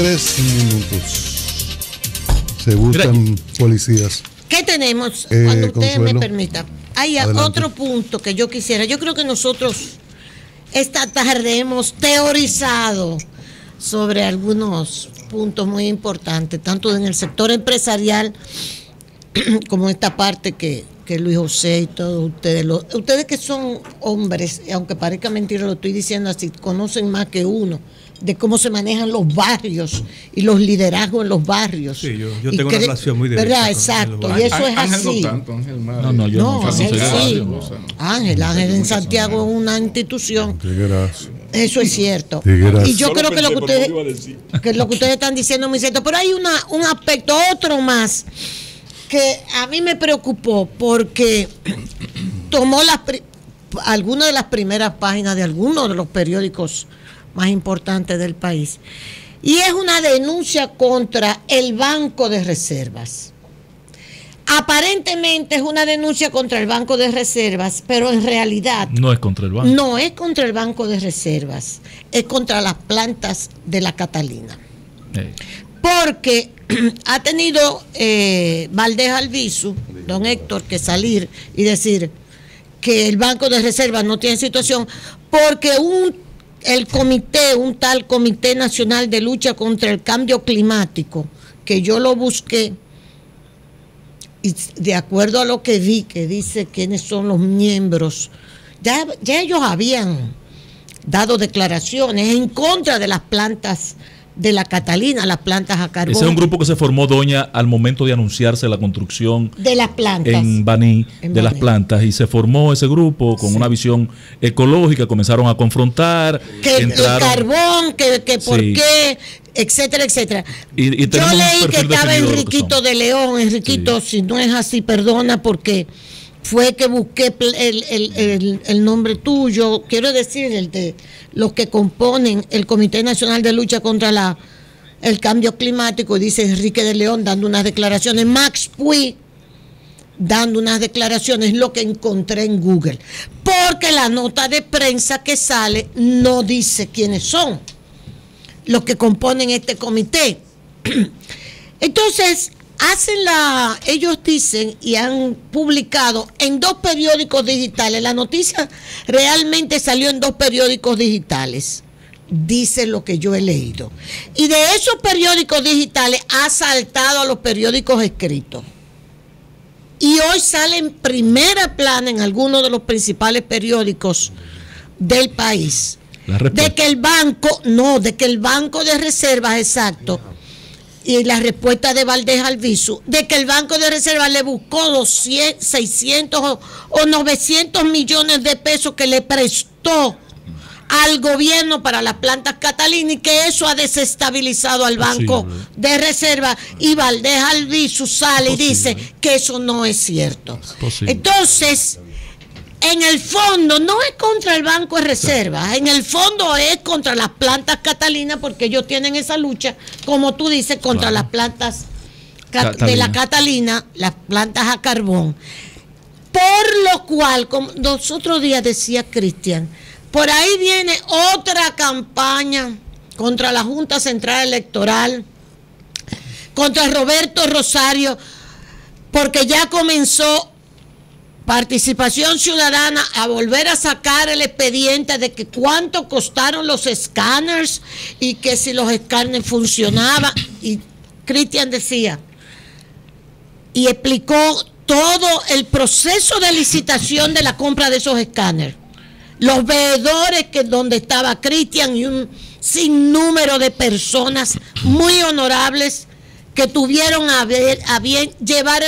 Tres minutos. Se buscan policías. ¿Qué tenemos? Eh, Cuando usted Consuelo. me permita. Hay Adelante. otro punto que yo quisiera. Yo creo que nosotros esta tarde hemos teorizado sobre algunos puntos muy importantes, tanto en el sector empresarial como esta parte que, que Luis José y todos ustedes, lo- ustedes que son hombres, y aunque parezca mentira, lo estoy diciendo así, conocen más que uno de cómo se manejan los barrios y los liderazgos en los barrios. Sí, yo- tengo una relación muy directa ¿Verdad? con- Exacto. Y eso es Ángel así. no tanto, Ángel más. No, no, yo No, no. Ángel sí. Ángel, Ángel en Santiago es una institución. Eso es cierto. Y yo Solo creo que lo que ustedes, que lo que ustedes están diciendo es muy cierto. Pero hay una, un aspecto, otro más, que a mí me preocupó porque tomó las algunas de las primeras páginas de algunos de los periódicos más importantes del país. Y es una denuncia contra el Banco de Reservas. Aparentemente es una denuncia contra el Banco de Reservas, pero en realidad No es contra el banco. no es contra el Banco de Reservas, es contra las plantas de la Catalina. Porque ha tenido eh, Valdés Albizu, don Héctor, que salir y decir que el Banco de Reservas no tiene situación, porque un, el comité, un tal Comité Nacional de Lucha contra el Cambio Climático, que yo lo busqué, y de acuerdo a lo que vi, que dice quiénes son los miembros, ya, ya ellos habían dado declaraciones en contra de las plantas de la Catalina, las plantas a carbón. Ese es un grupo que se formó, Doña, al momento de anunciarse la construcción de las plantas. en Baní En de las plantas y se formó ese grupo con una visión ecológica, comenzaron a confrontar, que el carbón, que, que por Sí. qué, etcétera, etcétera. Y- y Yo leí que estaba Enriquito de León, Enriquito, si no es así, perdona porque fue que busqué el, el- el- el nombre tuyo, quiero decir, el de los que componen el Comité Nacional de Lucha contra la el cambio climático, dice Enrique de León dando unas declaraciones, Max Puy dando unas declaraciones, lo que encontré en Google. Porque la nota de prensa que sale no dice quiénes son los que componen este comité. Entonces, hacen la, ellos dicen y han publicado en dos periódicos digitales, la noticia realmente salió en dos periódicos digitales, dice lo que yo he leído. Y de esos periódicos digitales ha saltado a los periódicos escritos. Y hoy sale en primera plana en algunos de los principales periódicos del país. De que el banco, no, de que el Banco de Reservas, exacto, y la respuesta de Valdés Alviso, de que el Banco de Reservas le buscó 200, 600 o, o 900 millones de pesos que le prestó al gobierno para las plantas Catalina y que eso ha desestabilizado al Banco Posible. de Reserva y Valdés Alviso sale y dice que eso no es cierto. Posible. Entonces, en el fondo no es contra el Banco de Reserva, en el fondo es contra las plantas catalinas porque ellos tienen esa lucha, como tú dices, contra Claro. las plantas de la Catalina, las plantas a carbón. Por lo cual, como los otros días decía Cristian, por ahí viene otra campaña contra la Junta Central Electoral, contra Roberto Rosario, porque ya comenzó participación ciudadana a volver a sacar el expediente de que cuánto costaron los escáneres y que si los escáneres funcionaban. Y Cristian decía, y explicó todo el proceso de licitación de la compra de esos escáneres. Los veedores que donde estaba Cristian y un sinnúmero de personas muy honorables que tuvieron a, ver, a bien llevar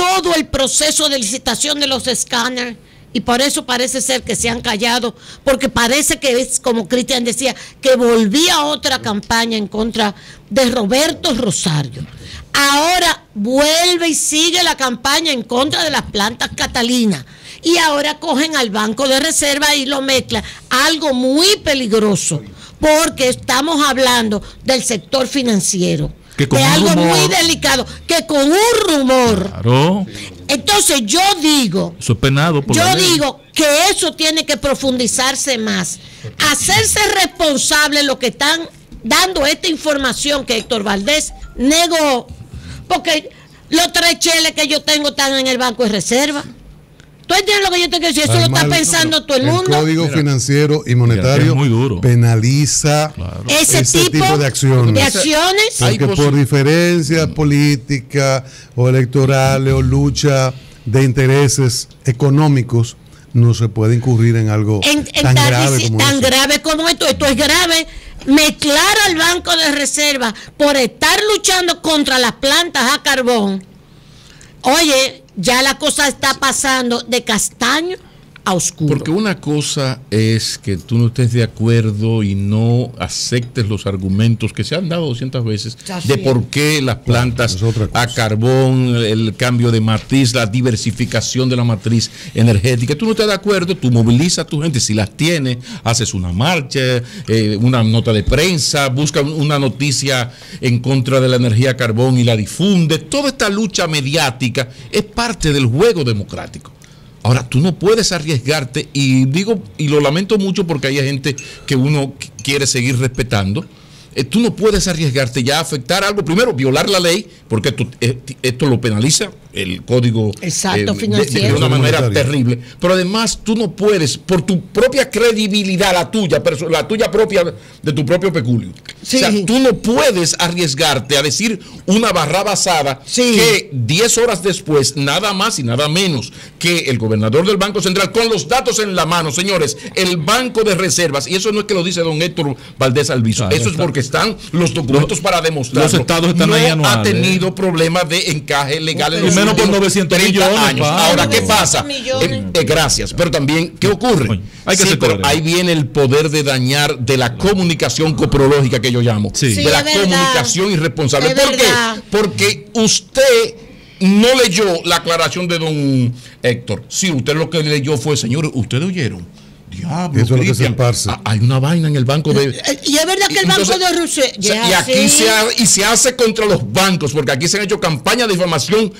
todo el proceso de licitación de los escáneres y por eso parece ser que se han callado, porque parece que es como Cristian decía, que volvía otra campaña en contra de Roberto Rosario. Ahora vuelve y sigue la campaña en contra de las plantas catalinas. Y ahora cogen al Banco de Reserva y lo mezclan. Algo muy peligroso, porque estamos hablando del sector financiero. Que con de un algo rumor- muy delicado, que con un rumor. Claro, Entonces yo digo, eso es penado por yo digo que eso tiene que profundizarse más. Hacerse responsable lo que están dando esta información que Héctor Valdés negó, porque los tres cheles que yo tengo están en el Banco de Reserva. ¿Tú entiendes lo que yo te quiero decir? Eso lo está pensando todo el mundo. El Código Financiero y Monetario muy duro. penaliza ese, tipo, de acciones. De acciones. Porque por diferencias políticas o electorales o lucha de intereses económicos no se puede incurrir en algo En- en tan tal- grave como tan eso. grave como esto. Esto es grave. Mezclar al Banco de Reserva por estar luchando contra las plantas a carbón. Oye, ya la cosa está pasando de castaño a oscuro. Porque una cosa es que tú no estés de acuerdo y no aceptes los argumentos que se han dado 200 veces Así de por qué las plantas a carbón, el cambio de matriz, la diversificación de la matriz energética. Tú no estás de acuerdo, tú movilizas a tu gente, si las tienes, haces una marcha, eh, una nota de prensa, buscas una noticia en contra de la energía a carbón y la difundes. Toda esta lucha mediática es parte del juego democrático. Ahora, tú no puedes arriesgarte, y digo, y lo lamento mucho porque hay gente que uno qu- quiere seguir respetando. eh, tú no puedes arriesgarte ya a afectar algo. Primero, violar la ley, porque eh, esto lo penaliza el código Exacto, de- de, financiero. de una manera terrible. Pero además, tú no puedes, por tu propia credibilidad, la tuya, la tuya propia, de tu propio peculio. Sí. O sea, tú no puedes arriesgarte a decir una barra basada Sí. que 10 horas después, nada más y nada menos que el gobernador del Banco Central, con los datos en la mano, señores, el Banco de Reservas, y eso no es que lo dice don Héctor Valdés Alviso, Claro, eso es está. porque están los documentos Los- para demostrar. los estados están no ahí ha tenido problemas de encaje legal en los menos por últimos 900 30 millones, años. Ahora, ¿qué 900 pasa? Eh, eh, gracias, pero también, ¿qué ocurre? Oye, hay que Sí, ser pero ahí viene el poder de dañar de la comunicación coprológica que yo llamo. Sí. Sí, de la comunicación irresponsable. Es ¿Por qué? Porque usted no leyó la aclaración de don Héctor. Sí, usted lo que leyó fue, señores, ustedes oyeron. Diablo, Eso es lo que se ah, Hay una vaina en el banco de. Eh, Y es verdad que el Banco de Rusia. y aquí se, ha- y se hace contra los bancos, porque aquí se han hecho campañas de difamación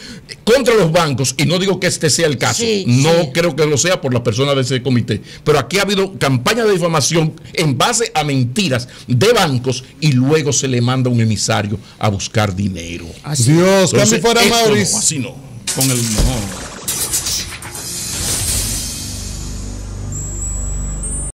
contra los bancos, y no digo que este sea el caso, Sí, no sí. creo que lo sea por las personas de ese comité, pero aquí ha habido campañas de difamación en base a mentiras de bancos y luego se le manda un emisario a buscar dinero. Dios, Entonces, fuera no, Mauricio. así no, con el no.